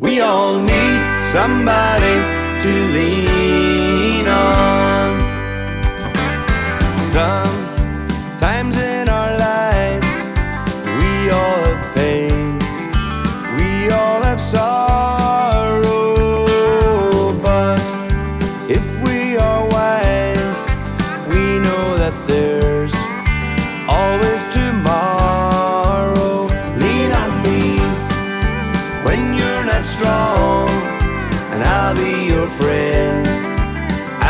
We all need somebody to lean on. Sometimes in our lives, we all have pain, we all have sorrow. But if we are wise, we know that there's when you're not strong, and I'll be your friend.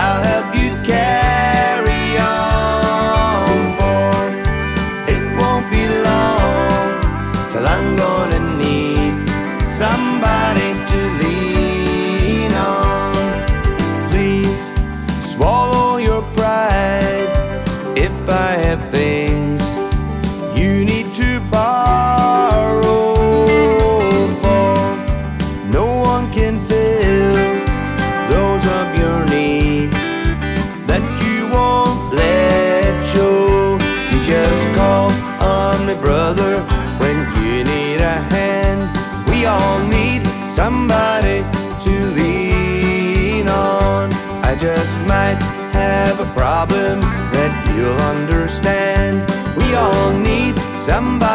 I'll help you carry on, for it won't be long till I'm gonna need somebody to lean on. Please swallow your pride if I have me brother when you need a hand. We all need somebody to lean on. I just might have a problem that you'll understand. We all need somebody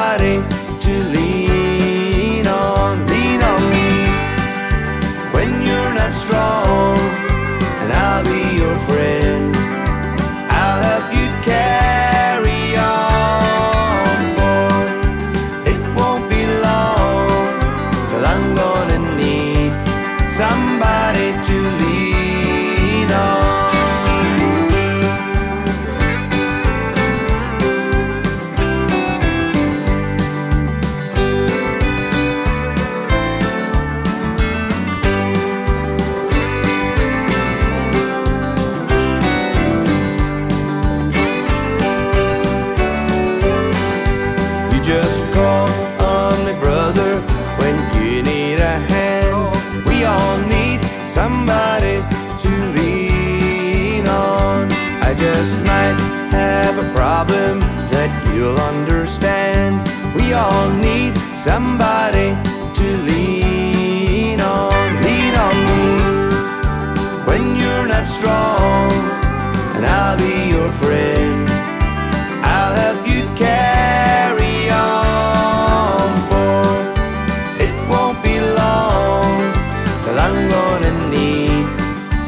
somebody to lean on. Just call understand. We all need somebody to lean on. Lean on me when you're not strong, and I'll be your friend. I'll help you carry on, for it won't be long till I'm gonna need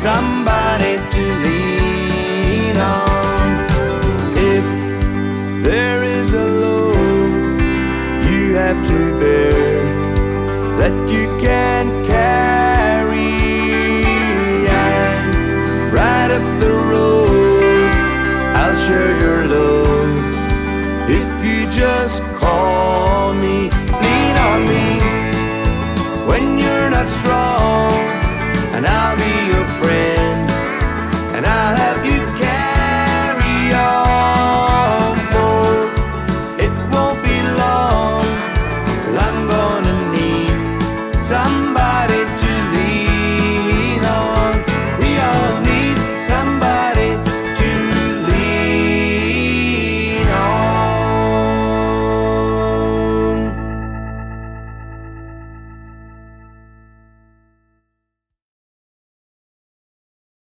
somebody to lean